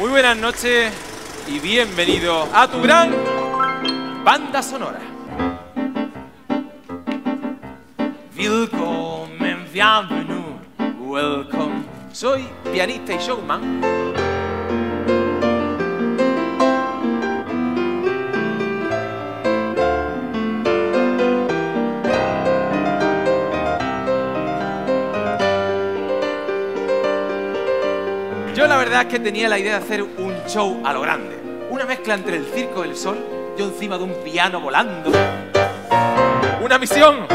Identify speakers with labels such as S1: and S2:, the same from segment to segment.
S1: Muy buenas noches y bienvenido a tu gran banda sonora. Willkommen, bienvenue, welcome. Soy pianista y showman. Yo la verdad es que tenía la idea de hacer un show a lo grande. Una mezcla entre el circo del sol, yo encima de un piano volando. Una misión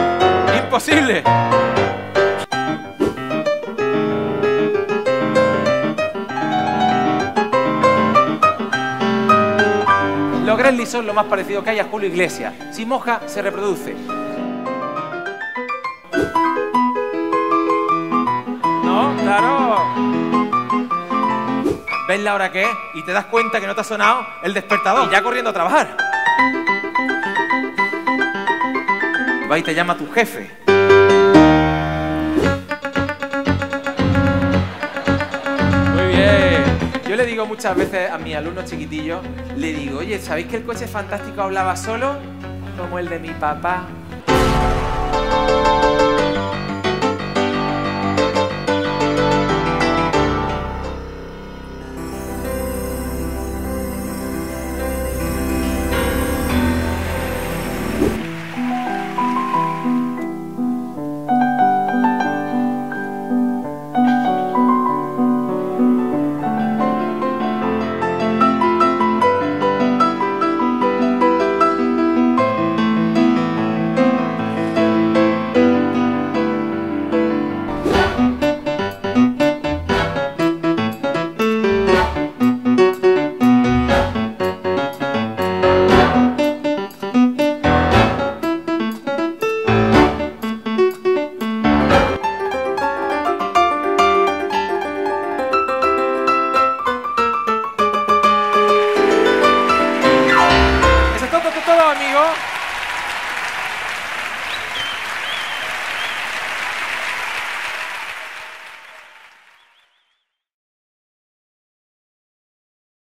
S1: imposible. Los Gremlins son lo más parecido que hay a Julio Iglesias. Si moja, se reproduce. No, claro. ¿Ves la hora que es? Y te das cuenta que no te ha sonado el despertador. Y ya corriendo a trabajar. Va y te llama tu jefe. Muy bien. Yo le digo muchas veces a mis alumnos chiquitillos, le digo, oye, ¿sabéis que el coche fantástico hablaba solo? Como el de mi papá.